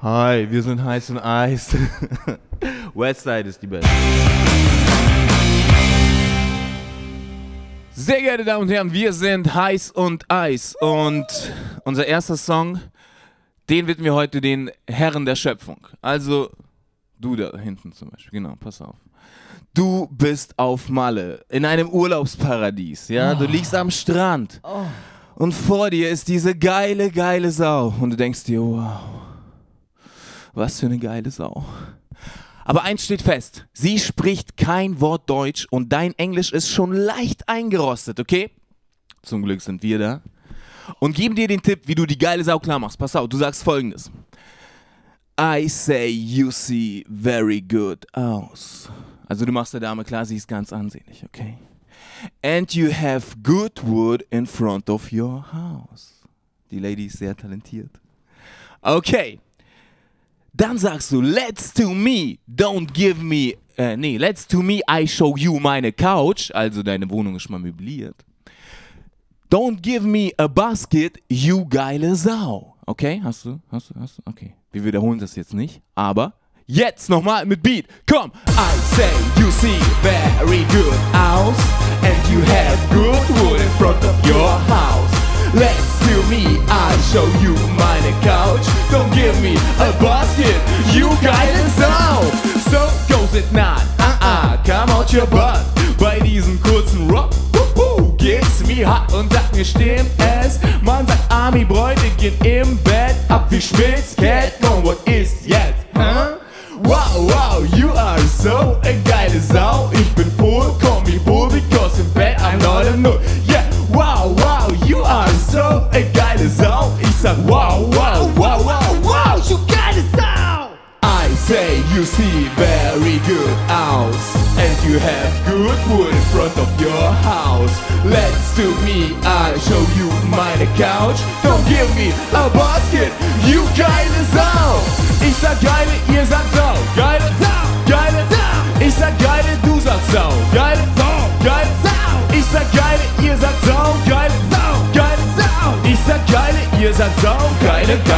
Hi, wir sind heiß und Eis. Westside ist die beste. Sehr geehrte Damen und Herren, wir sind heiß und Eis und unser erster Song, den widmen wir heute den Herren der Schöpfung. Also du da hinten zum Beispiel, genau, pass auf. Du bist auf Malle, in einem Urlaubsparadies, ja, du liegst am Strand und vor dir ist diese geile, geile Sau und du denkst dir, wow, was für eine geile Sau. Aber eins steht fest, sie spricht kein Wort Deutsch und dein Englisch ist schon leicht eingerostet, okay? Zum Glück sind wir da. Und geben dir den Tipp, wie du die geile Sau klar machst. Pass auf, du sagst folgendes. I say you see very good aus. Also du machst der Dame klar, sie ist ganz ansehnlich, okay? And you have good wood in front of your house. Die Lady ist sehr talentiert. Okay. Dann sagst du, let's to me, don't give me, äh, nee, let's to me, I show you meine Couch. Also deine Wohnung ist mal möbliert. Don't give me a basket, you geile Sau. Okay, hast du, hast du, hast du, okay. Wir wiederholen das jetzt nicht, aber jetzt nochmal mit Beat. Komm! I say you see very good aus and you have good wood in front of your house. Let's to me, I show you meine Couch. Don't give me a basket, you geile Sau. So goes it not, ah ah, come out your butt. Bei diesem kurzen Rock, wuhu, geht's mir hart und sag mir stimmt es. Man sagt Army Bräute gehen im Bett ab wie Schmitz,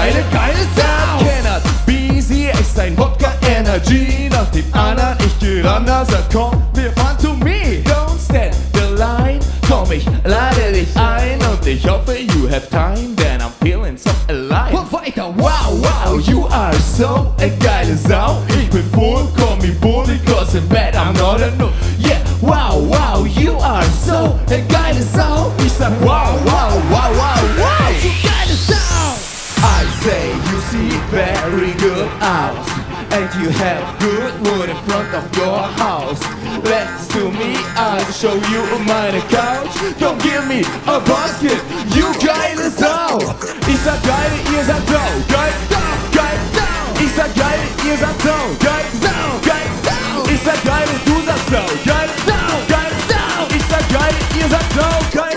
Geile, geile, Sau Kennert, Busy, ist ein Wodka Energy. Nach dem anderen, ich geh ran, da komm, wir fahren to me Don't stand the line, komm, ich lade dich ein Und ich hoffe, you have time, denn I'm feeling so alive. Und weiter, wow, wow, you are so a geile Sau Ich bin vollkommen wie Bull, because in bed I'm not a no Yeah, wow, wow, you are so a geile Sau Ich sag wow, wow, wow, wow, And you have good wood in front of your house. Let's to me, I'll show you meine Couch. Don't give me a basket, you geile Sau Ich sag geile, ihr sagt Sau Geil Sau, geil Sau Ich sag geile, ihr sagt Sau Geil Sau, geil Sau Ich sag geile, du sagst Sau Geil Sau, geil Sau Ich sag geile, ihr sagt Sau Geile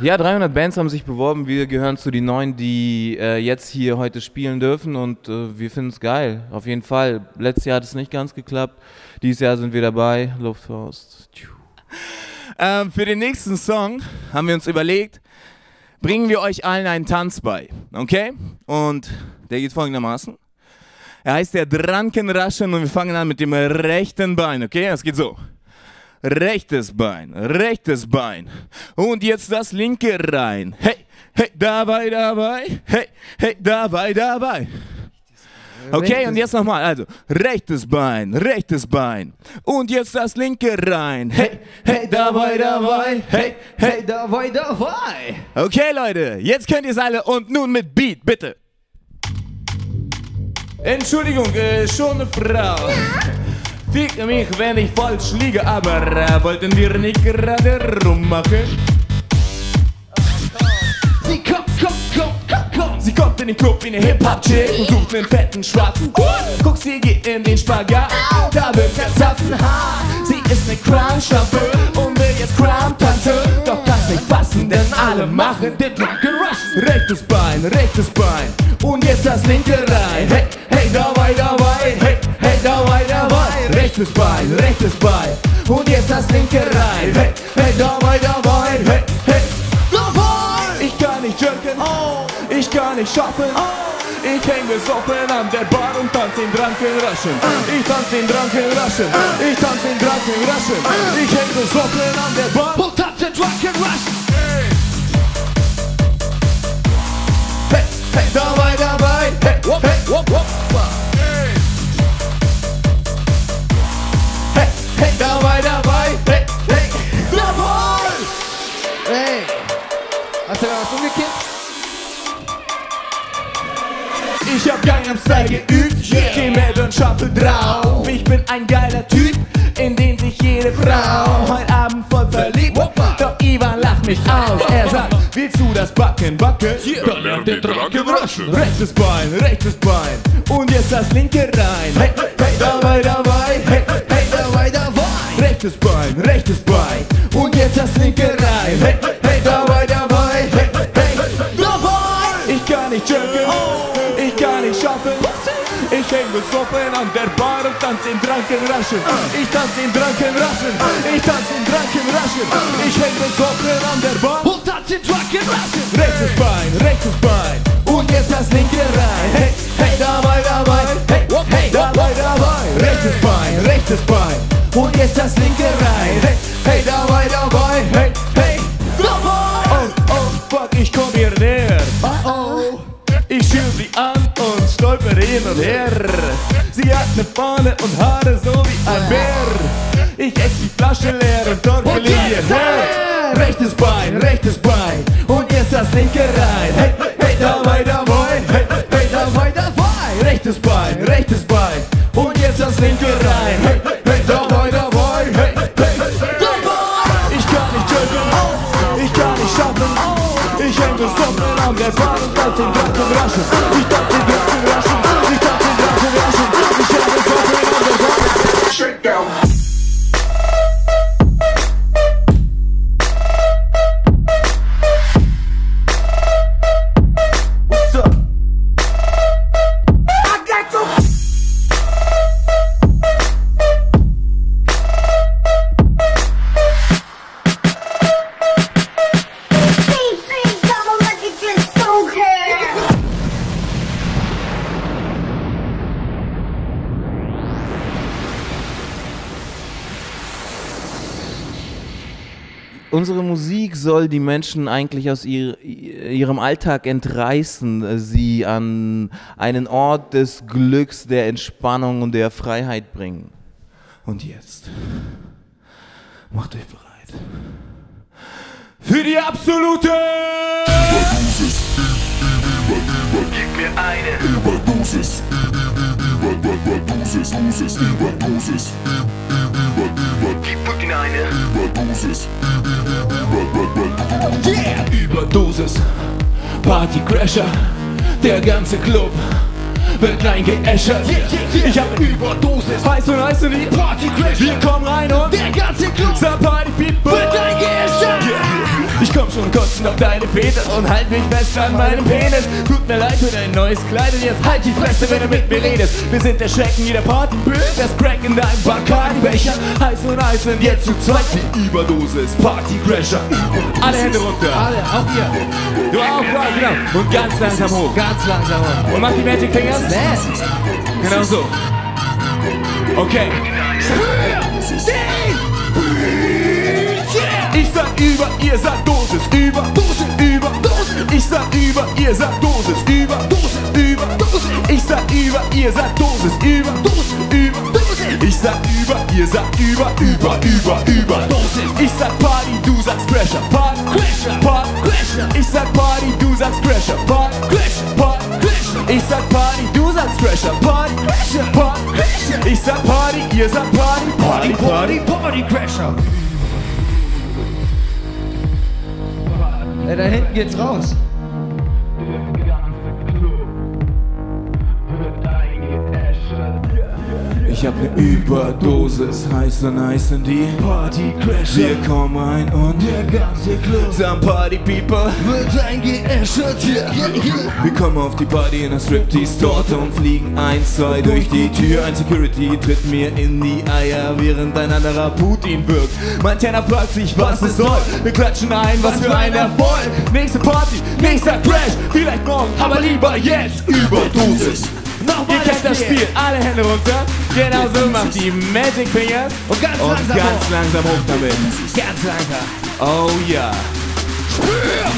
Ja, 300 Bands haben sich beworben. Wir gehören zu den neun, die äh, jetzt hier heute spielen dürfen und äh, wir finden es geil. Auf jeden Fall. Letztes Jahr hat es nicht ganz geklappt. Dieses Jahr sind wir dabei. Luftfaust. Ähm, für den nächsten Song haben wir uns überlegt, bringen wir euch allen einen Tanz bei. Okay? Und der geht folgendermaßen. Er heißt der Drunken-Raschen und wir fangen an mit dem rechten Bein. Okay? Es geht so. Rechtes Bein, rechtes Bein. Und jetzt das linke rein. Hey, hey, dabei, dabei. Hey, hey, dabei, dabei. Okay, und jetzt nochmal. Also, rechtes Bein, rechtes Bein. Und jetzt das linke rein. Hey, hey, dabei, dabei. Hey, hey, dabei, dabei. Okay, Leute, jetzt könnt ihr es alle und nun mit Beat, bitte. Entschuldigung, äh, schon eine Frau. Fick mich, wenn ich falsch liege, aber wollten wir nicht gerade rummachen? Sie kommt, kommt, kommt, kommt, kommt. Sie kommt in den Club wie eine Hip-Hop-Chick und sucht einen fetten schwarzen Hut. Guck, sie geht in den Spagat, da wird kein Zapfenhaar. Sie ist eine Crime-Staffel und will jetzt Crime tanzen. Doch kann's nicht fassen, denn alle machen den Drunken Rush. Rechtes Bein, rechtes Bein und jetzt das linke rein. Hey, Rechtes Bein, rechtes Bein und jetzt das linke rein. Hey, hey, dabei, dabei, hey, hey, dabei. Ich kann nicht jerken, ich kann nicht shoppen. Ich häng besoffen an der Bar und tanz den Drunken Russian. Ich tanz den Drunken Russian. Ich tanz den Drunken Russian. Ich häng besoffen an der Bar Und tanzt den Drunken Rush. Hey, hey, dabei, Gangnam Style geübt, Yeah. geh mit und Shuffle drauf. Ich bin ein geiler Typ, in den sich jede Frau heute Abend voll verliebt. Woppa. Doch Ivan lacht mich aus. Er sagt, willst du das Backen, Backen? Dann lernt den Drunken Russian. Rechtes Bein, rechtes Bein und jetzt das linke rein. Hey, hey, dabei, dabei, hey, hey, Dabei, dabei. Rechtes Bein, rechtes Bein und jetzt das linke rein. Hey, hey, schaffen. Ich häng besoffen an der Bar und tanz Drunken Russian. Ich tanz Drunken Russian. Ich tanz Drunken Russian. Ich häng besoffen an der Bar. Und tanzt den Drunken Russian. Rechtes Bein, rechtes Bein und jetzt das linke rein. Hey, hey, dabei, dabei, hey, hey, dabei, dabei. Rechtes Bein, rechtes Bein und jetzt das linke rein. Hey, hey, dabei, dabei, hey, hin und her. Sie hat ne Fahne und Haare so wie ein Bär. Ich ex die Flasche leer und Und in jetzt ihr Herz. her. Rechtes Bein, rechtes Bein und jetzt das linke rein. Hey, hey, dabei, dabei, hey, hey, dabei, dabei. Rechtes Bein, rechtes Bein und jetzt das linke rein. Hey, hey, dabei, dabei, hey, hey, dabei. Ich kann nicht jerken, ich kann nicht schaffen. Ich häng besoffen der Bar und tanz den Drunken Russian. Ich tanz den Drunken Russian, Unsere Musik soll die Menschen eigentlich aus ihr, ihrem Alltag entreißen, sie an einen Ort des Glücks, der Entspannung und der Freiheit bringen. Und jetzt macht euch bereit für die absolute Gib mir eine Überdosis. Über, über, Überdosis, Dosis, Überdosis. Über, über, Putin eine Überdosis. Über, über, über, yeah. Überdosis, Partycrasher, der ganze Club wird rein geäschert. Ich hab Überdosis, weißt du, weißt du nicht? Partycrasher, wir kommen rein und Der ganze deine Peter und halt mich fest an meinem Penis. Tut mir leid für dein neues Kleid und jetzt halt die Fresse, wenn du mit mir redest. Wir sind der Schrecken jeder Partybild, das Crack in deinem Bacardi-Becher. Heiß und heiß sind jetzt zu zweit die Überdosis, Partycrasher. Alle Hände runter. Alle, auch ihr. Du auch, ja, genau. Und ganz langsam hoch. Ganz langsam. hoch. Und mach die Magic Fingers. Genau so. Okay. Sag über, ihr sagt Dosis, über, Dosis, über, Dosis. Ich sag über, ihr sagt Dosis, über, Dosis, über, Dosis. Ich sag über, ihr sagt Dosis, über, Dosis, über, Dosis. Ich sag über, ihr sagt über, über, über, über Dosis. Ich sag Party, du sagst Crasher, Party, Crasher, Party, Crasher. Ich sag Party, du sagst Crasher, Party, Crasher, Party, Crasher. Ich sag Party, du sagst Crasher, Party, Crasher, Party, Crasher. Ich sag Party, ihr sagt Party, Party, Party. Party Crasher. Ja, da hinten geht's raus. Ich hab ne Überdosis, heiß und heiß in die Party Crasher. Wir kommen ein und Der ganze Club some Party People. wird eingeäschert. Yeah, yeah, yeah. Wir kommen auf die Party in der Striptease-Torte und fliegen ein, zwei durch die Tür. Ein Security tritt mir in die Eier, während ein anderer Putin wirkt. Mein Tenor fragt sich, was es soll. Wir klatschen ein, was für ein Erfolg. Nächste Party, nächster Crash, vielleicht morgen, aber lieber jetzt. Überdosis. Ihr kennt das Spiel, alle Hände runter. Genau so macht die Magic Fingers. Und ganz Und langsam ganz hoch. langsam hoch damit. Ganz langsam. Oh ja. Yeah.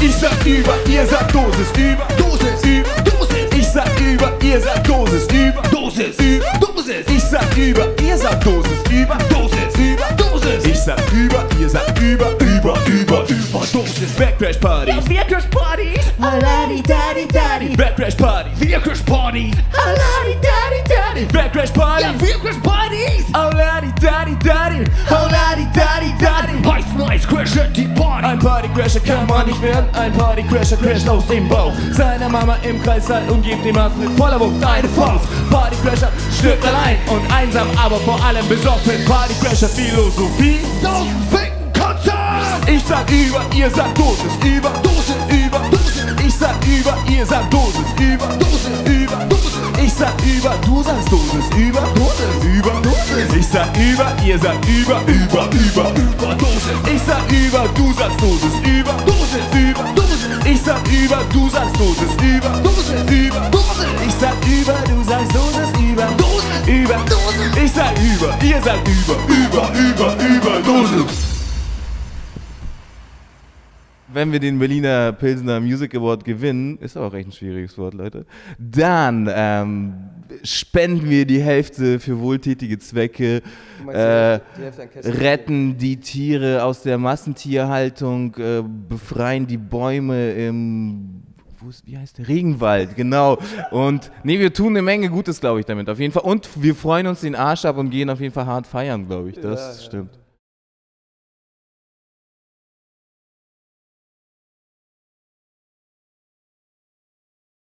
Ich sag über, ihr sagt Dosis, über, Dosis, über, Dosis. Ich sag über, ihr sagt Dosis, über, Dosis, über, Dosis. Ich sag über, ihr sagt Dosis, über, Dosis, über, Dosis. Ich sag über, ihr sagt über, über, über, über Dosis. Backcrash Party, Wirklich Partys. Haladi daddy daddy. Backcrash Party, Wirklich Partys. Haladi daddy daddy. Backcrash Party. Ja, wirklich Partys. Oh ladi daddy daddy, oh daddy daddy. Heiß, nice, crashet die Party. Ein Partycrasher kann man nicht werden, ein Partycrasher crasht aus dem Bauch seiner Mama im Kreissaal und gibt dem Arzt mit voller Wucht eine Faust. Partycrasher stirbt allein und einsam, aber vor allem besoffen. Partycrasher Philosophie. Zum Ficken Konzert. Ich sag über, ihr sagt Dosis, über, Dosis, über, Dosis. Ich sag über, ihr sagt Dosis, über, Dosis, über, Dosis. Ich sag über, du sagst Dosis, über, Dosis, über, Dosis. Ich sag über, ihr sagt über, über, über, über Dosis. Ich sag über, du sagst Dosis, über, Dosis, über, Dosis. Ich sag über, du sagst Dosis, über, Dosis, über, Dosis. Ich sag über, du sagst Dosis, über, Dosis, über, Dosis. Ich sag über, ihr sagt über, über, über, über Dosis. Wenn wir den Berliner Pilsener Music Award gewinnen, ist auch echt ein schwieriges Wort, Leute, dann ähm, spenden wir die Hälfte für wohltätige Zwecke, äh, retten die Tiere aus der Massentierhaltung, äh, befreien die Bäume im wie heißt der? Regenwald, genau. Und nee, wir tun eine Menge Gutes, glaube ich, damit, auf jeden Fall. Und wir freuen uns den Arsch ab und gehen auf jeden Fall hart feiern, glaube ich. Das stimmt.